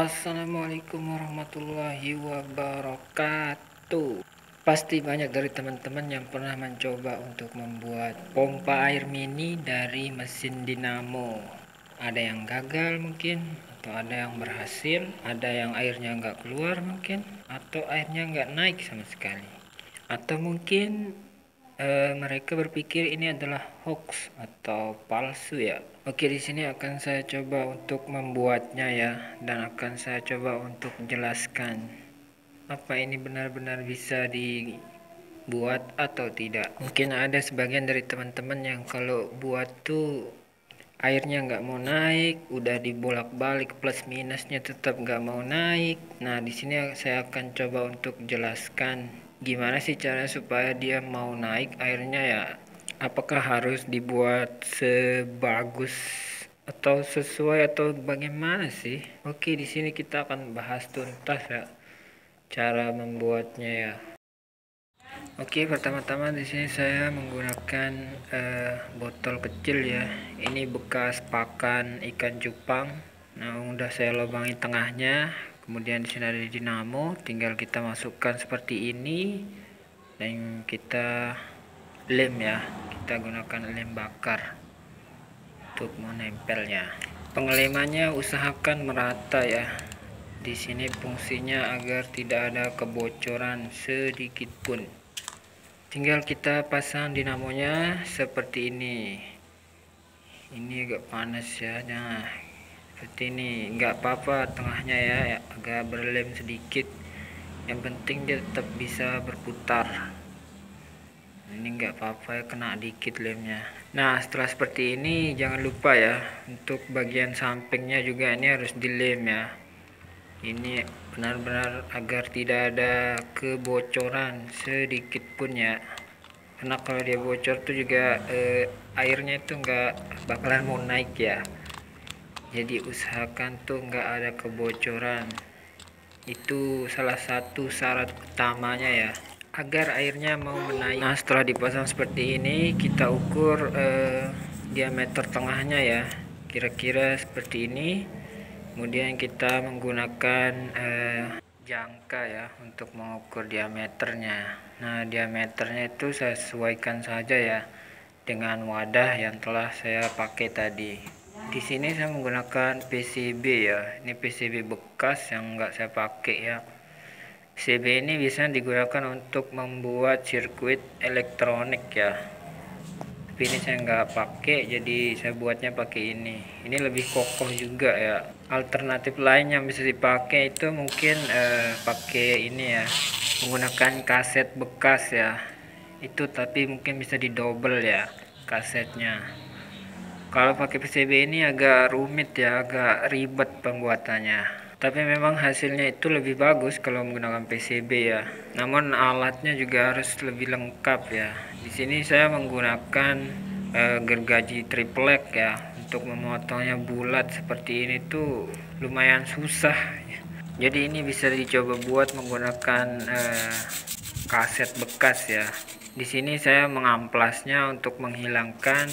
Assalamualaikum warahmatullahi wabarakatuh. Pasti banyak dari teman-teman yang pernah mencoba untuk membuat pompa air mini dari mesin dinamo. Ada yang gagal mungkin Atau ada yang berhasil Ada yang airnya nggak keluar mungkin Atau airnya nggak naik sama sekali. Atau mungkin uh, mereka berpikir ini adalah hoax atau palsu ya Oke, di sini akan saya coba untuk membuatnya ya dan akan saya coba untuk jelaskan apa ini benar-benar bisa dibuat atau tidak. Mungkin ada sebagian dari teman-teman yang kalau buat tuh airnya nggak mau naik, udah dibolak-balik plus minusnya tetap nggak mau naik. Nah, di sini saya akan coba untuk jelaskan gimana sih cara supaya dia mau naik airnya ya apakah harus dibuat sebagus atau sesuai atau bagaimana sih? Oke, di sini kita akan bahas tuntas ya cara membuatnya ya. Oke, pertama-tama di sini saya menggunakan uh, botol kecil ya. Ini bekas pakan ikan cupang. Nah, udah saya lubangi tengahnya. Kemudian di sini ada dinamo, tinggal kita masukkan seperti ini dan kita lem ya. Kita gunakan lem bakar untuk menempelnya. Pengelemannya usahakan merata ya. Di sini fungsinya agar tidak ada kebocoran sedikit pun. Tinggal kita pasang dinamonya seperti ini. Ini agak panas ya. Nah seperti ini enggak apa-apa tengahnya ya agak berlem sedikit. Yang penting dia tetap bisa berputar. Ini nggak apa-apa ya kena dikit lemnya. Nah setelah seperti ini jangan lupa ya untuk bagian sampingnya juga ini harus dilem ya. Ini benar-benar agar tidak ada kebocoran sedikit pun ya. Karena kalau dia bocor tuh juga eh, airnya itu enggak bakalan mau naik ya jadi usahakan tuh enggak ada kebocoran. Itu salah satu syarat utamanya ya. Agar airnya mau menaik. Nah setelah dipasang seperti ini kita ukur eh, diameter tengahnya ya. Kira-kira seperti ini. Kemudian kita menggunakan eh, jangka ya untuk mengukur diameternya. Nah diameternya itu saya sesuaikan saja ya dengan wadah yang telah saya pakai tadi di sini saya menggunakan PCB ya. Ini PCB bekas yang enggak saya pakai ya. CB ini bisa digunakan untuk membuat sirkuit elektronik ya. Tapi ini saya nggak pakai jadi saya buatnya pakai ini. Ini lebih kokoh juga ya. Alternatif lain yang bisa dipakai itu mungkin eh, pakai ini ya. Menggunakan kaset bekas ya. Itu tapi mungkin bisa didouble ya kasetnya kalau pakai PCB ini agak rumit ya agak ribet pembuatannya. Tapi memang hasilnya itu lebih bagus kalau menggunakan PCB ya. Namun alatnya juga harus lebih lengkap ya. Di sini saya menggunakan uh, gergaji triplek ya. Untuk memotongnya bulat seperti ini tuh lumayan susah. Jadi ini bisa dicoba buat menggunakan uh, kaset bekas ya. Di sini saya mengamplasnya untuk menghilangkan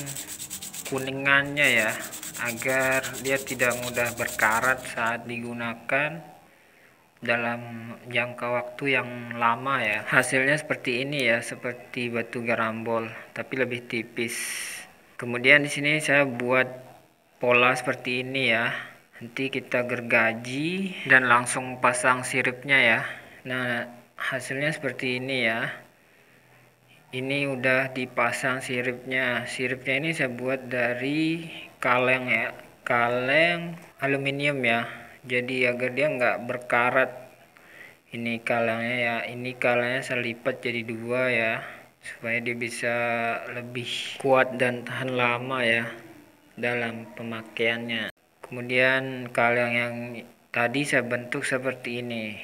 kuningannya ya agar dia tidak mudah berkarat saat digunakan dalam jangka waktu yang lama ya. Hasilnya seperti ini ya seperti batu garambol tapi lebih tipis. Kemudian di sini saya buat pola seperti ini ya. Nanti kita gergaji dan langsung pasang siripnya ya. Nah hasilnya seperti ini ya ini udah dipasang siripnya. Siripnya ini saya buat dari kaleng ya. Kaleng aluminium ya. Jadi agar dia nggak berkarat. Ini kalengnya ya. Ini kalengnya saya lipat jadi dua ya. Supaya dia bisa lebih kuat dan tahan lama ya dalam pemakaiannya. Kemudian kaleng yang tadi saya bentuk seperti ini.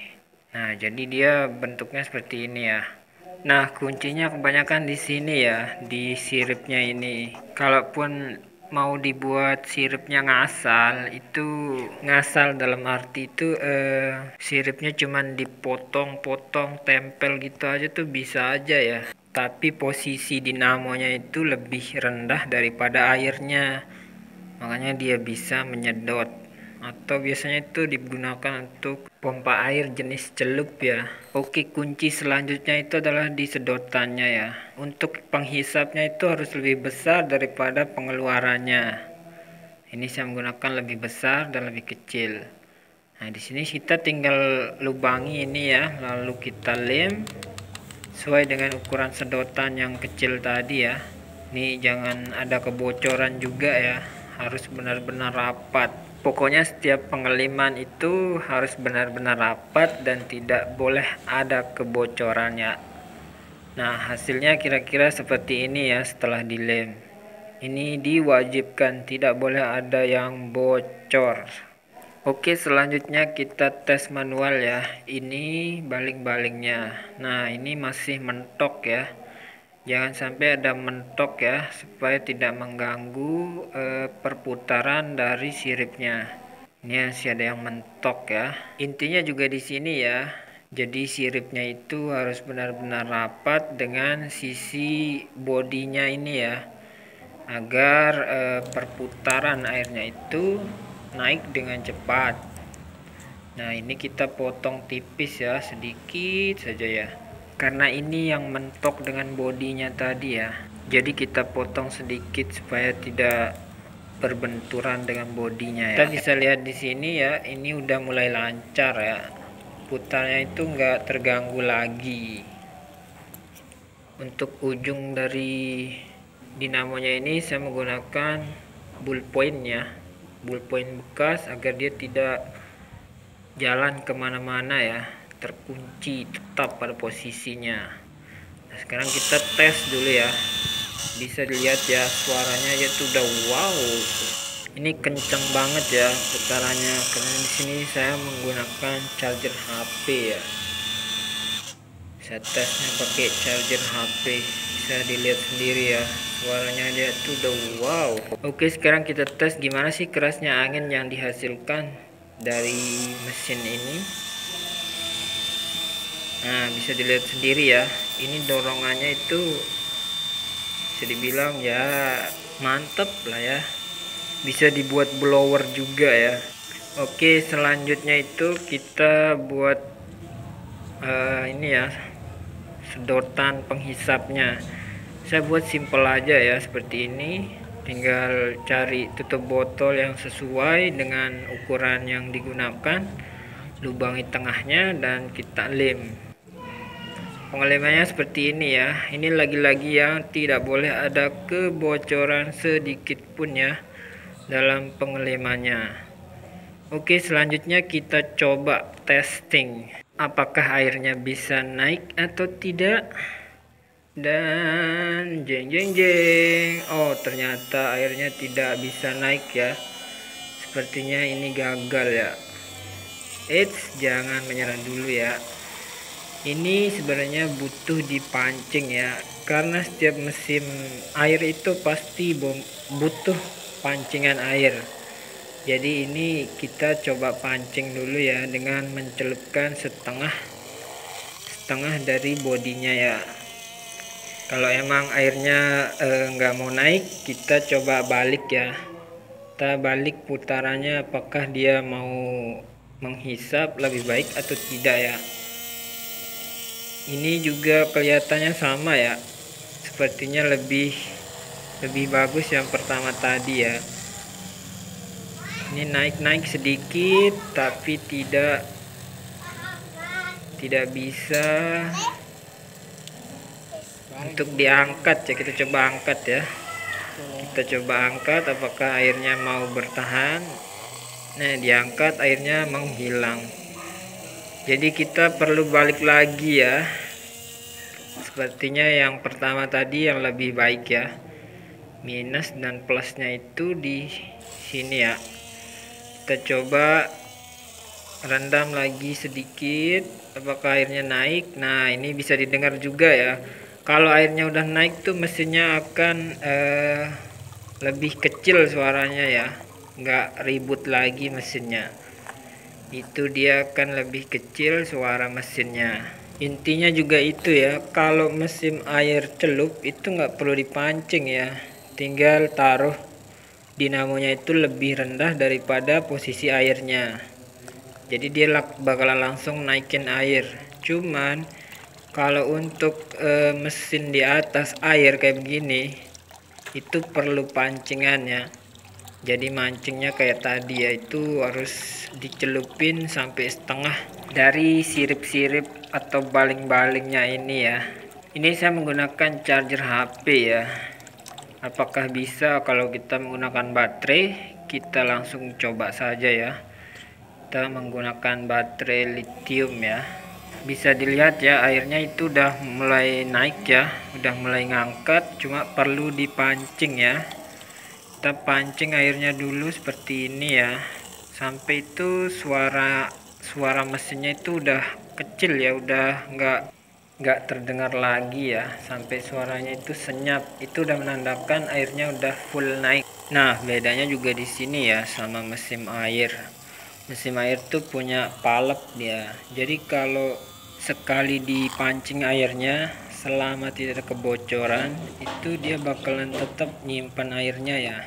Nah jadi dia bentuknya seperti ini ya Nah, kuncinya kebanyakan di sini ya, di siripnya ini. Kalaupun mau dibuat sirupnya ngasal itu ngasal dalam arti itu eh, sirupnya cuman dipotong-potong tempel gitu aja tuh bisa aja ya. Tapi posisi dinamonya itu lebih rendah daripada airnya. Makanya dia bisa menyedot. Atau biasanya itu digunakan untuk pompa air jenis celup ya. Oke kunci selanjutnya itu adalah di sedotannya ya. Untuk penghisapnya itu harus lebih besar daripada pengeluarannya. Ini saya menggunakan lebih besar dan lebih kecil. Nah di sini kita tinggal lubangi ini ya. Lalu kita lem sesuai dengan ukuran sedotan yang kecil tadi ya. Ini jangan ada kebocoran juga ya. Harus benar-benar rapat Pokoknya setiap pengeliman itu harus benar-benar rapat dan tidak boleh ada kebocorannya. Nah, hasilnya kira-kira seperti ini ya setelah dilem. Ini diwajibkan tidak boleh ada yang bocor. Oke, selanjutnya kita tes manual ya. Ini baling-balingnya. Nah, ini masih mentok ya jangan sampai ada mentok ya supaya tidak mengganggu e, perputaran dari siripnya. Ini masih ada yang mentok ya. Intinya juga di sini ya jadi siripnya itu harus benar-benar rapat dengan sisi bodinya ini ya agar e, perputaran airnya itu naik dengan cepat. Nah ini kita potong tipis ya sedikit saja ya karena ini yang mentok dengan bodinya tadi ya. Jadi kita potong sedikit supaya tidak berbenturan dengan bodinya ya. Kita bisa lihat di sini ya ini udah mulai lancar ya. Putarnya itu enggak terganggu lagi. Untuk ujung dari dinamonya ini saya menggunakan bullpoint ya. Bullpoint bekas agar dia tidak jalan ke mana-mana ya terkunci tetap pada posisinya. Nah sekarang kita tes dulu ya. Bisa dilihat ya suaranya ya tuh udah wow. Ini kenceng banget ya putarannya karena di sini saya menggunakan charger HP ya. Saya tesnya pakai charger HP bisa dilihat sendiri ya suaranya dia tuh udah wow. Oke sekarang kita tes gimana sih kerasnya angin yang dihasilkan dari mesin ini nah bisa dilihat sendiri ya. Ini dorongannya itu bisa dibilang ya mantep lah ya. Bisa dibuat blower juga ya. Oke selanjutnya itu kita buat uh, ini ya sedotan penghisapnya. Saya buat simple aja ya seperti ini. Tinggal cari tutup botol yang sesuai dengan ukuran yang digunakan lubangi tengahnya dan kita lem pengelemannya seperti ini ya. Ini lagi-lagi yang tidak boleh ada kebocoran sedikit pun ya dalam pengelemannya oke selanjutnya kita coba testing. Apakah airnya bisa naik atau tidak? Dan jeng jeng jeng. Oh ternyata airnya tidak bisa naik ya. Sepertinya ini gagal ya. Eits jangan menyerah dulu ya ini sebenarnya butuh dipancing ya karena setiap musim air itu pasti butuh pancingan air. Jadi ini kita coba pancing dulu ya dengan mencelupkan setengah setengah dari bodinya ya. Kalau emang airnya enggak eh, mau naik kita coba balik ya. Kita balik putarannya apakah dia mau menghisap lebih baik atau tidak ya ini juga kelihatannya sama ya. Sepertinya lebih lebih bagus yang pertama tadi ya. Ini naik-naik sedikit tapi tidak tidak bisa untuk diangkat ya. Kita coba angkat ya. Kita coba angkat apakah airnya mau bertahan? Nah diangkat airnya menghilang jadi kita perlu balik lagi ya. Sepertinya yang pertama tadi yang lebih baik ya. Minus dan plusnya itu di sini ya. Kita coba rendam lagi sedikit. Apakah airnya naik? Nah ini bisa didengar juga ya. Kalau airnya udah naik tuh mesinnya akan eh, lebih kecil suaranya ya. Nggak ribut lagi mesinnya itu dia akan lebih kecil suara mesinnya. Intinya juga itu ya kalau mesin air celup itu nggak perlu dipancing ya. Tinggal taruh dinamonya itu lebih rendah daripada posisi airnya. Jadi dia bakalan langsung naikin air. Cuman kalau untuk e, mesin di atas air kayak begini itu perlu pancingan ya jadi mancingnya kayak tadi yaitu harus dicelupin sampai setengah. Dari sirip-sirip atau baling-balingnya ini ya. Ini saya menggunakan charger HP ya. Apakah bisa kalau kita menggunakan baterai? Kita langsung coba saja ya. Kita menggunakan baterai lithium ya. Bisa dilihat ya airnya itu udah mulai naik ya. Udah mulai ngangkat cuma perlu dipancing ya kita pancing airnya dulu seperti ini ya. Sampai itu suara suara mesinnya itu udah kecil ya udah enggak nggak terdengar lagi ya. Sampai suaranya itu senyap itu udah menandakan airnya udah full naik. Nah bedanya juga di sini ya sama mesin air. Mesin air tuh punya palep dia. Jadi kalau sekali dipancing airnya selama tidak ada kebocoran itu dia bakalan tetap nyimpan airnya ya.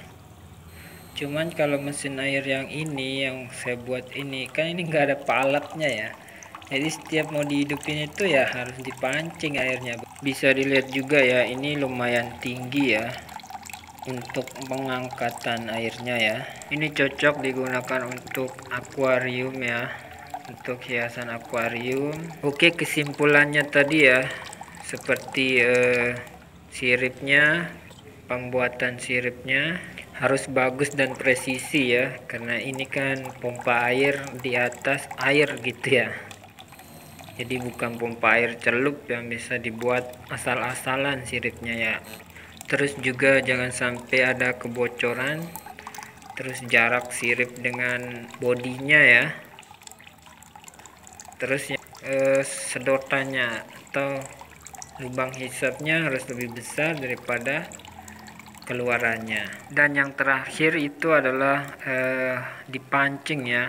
Cuman kalau mesin air yang ini yang saya buat ini kan ini enggak ada paletnya ya. Jadi setiap mau dihidupin itu ya harus dipancing airnya. Bisa dilihat juga ya ini lumayan tinggi ya untuk pengangkatan airnya ya. Ini cocok digunakan untuk akuarium ya untuk hiasan akuarium. Oke kesimpulannya tadi ya seperti eh, siripnya pembuatan siripnya harus bagus dan presisi ya karena ini kan pompa air di atas air gitu ya. Jadi bukan pompa air celup yang bisa dibuat asal-asalan siripnya ya. Terus juga jangan sampai ada kebocoran terus jarak sirip dengan bodinya ya. Terus eh, sedotannya atau lubang hisapnya harus lebih besar daripada keluarannya. Dan yang terakhir itu adalah eh, dipancing ya.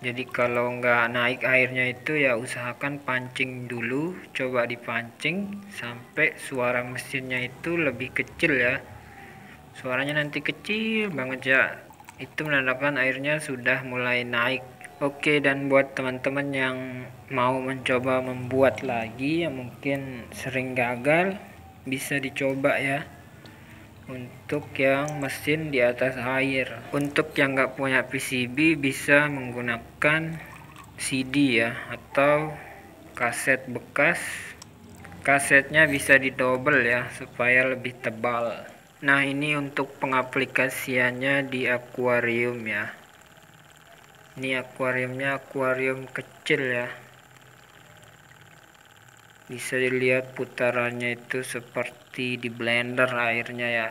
Jadi kalau nggak naik airnya itu ya usahakan pancing dulu coba dipancing sampai suara mesinnya itu lebih kecil ya. Suaranya nanti kecil banget ya. Itu menandakan airnya sudah mulai naik oke dan buat teman-teman yang mau mencoba membuat lagi yang mungkin sering gagal bisa dicoba ya. Untuk yang mesin di atas air. Untuk yang nggak punya PCB bisa menggunakan CD ya atau kaset bekas. Kasetnya bisa didobel ya supaya lebih tebal. Nah ini untuk pengaplikasiannya di akuarium ya ini akuariumnya akuarium kecil ya. Bisa dilihat putarannya itu seperti di blender airnya ya.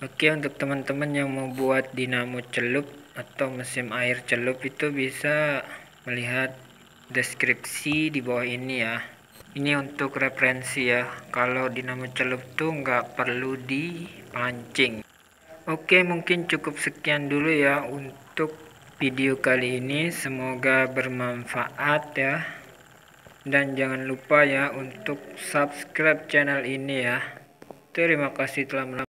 Oke untuk teman-teman yang mau buat dinamo celup atau mesin air celup itu bisa melihat deskripsi di bawah ini ya. Ini untuk referensi ya. Kalau dinamo celup tuh nggak perlu dipancing. Oke mungkin cukup sekian dulu ya untuk video kali ini. Semoga bermanfaat ya. Dan jangan lupa ya untuk subscribe channel ini ya. Terima kasih telah menonton